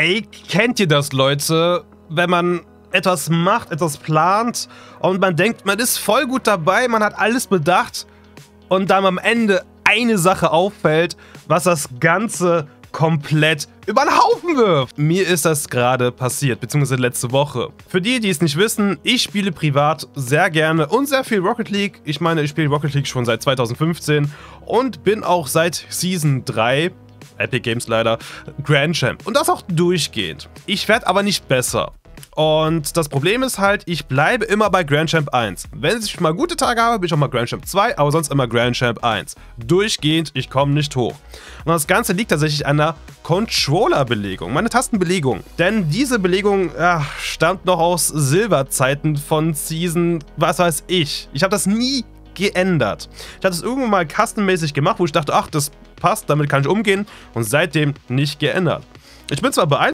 Ey, kennt ihr das, Leute? Wenn man etwas macht, etwas plant und man denkt, man ist voll gut dabei, man hat alles bedacht und dann am Ende eine Sache auffällt, was das Ganze komplett über den Haufen wirft. Mir ist das gerade passiert, beziehungsweise letzte Woche. Für die, die es nicht wissen, ich spiele privat sehr gerne und sehr viel Rocket League. Ich meine, ich spiele Rocket League schon seit 2015 und bin auch seit Season 3 Epic Games leider, Grand Champ. Und das auch durchgehend. Ich werde aber nicht besser. Und das Problem ist halt, ich bleibe immer bei Grand Champ 1. Wenn ich mal gute Tage habe, bin ich auch mal Grand Champ 2, aber sonst immer Grand Champ 1. Durchgehend, ich komme nicht hoch. Und das Ganze liegt tatsächlich an der Controller-Belegung, meine Tastenbelegung. Denn diese Belegung ja, stammt noch aus Silberzeiten von Season, was weiß ich. Ich habe das nie geändert. Ich hatte es irgendwann mal custommäßig gemacht, wo ich dachte, ach, das passt, damit kann ich umgehen und seitdem nicht geändert. Ich bin zwar beeindruckt,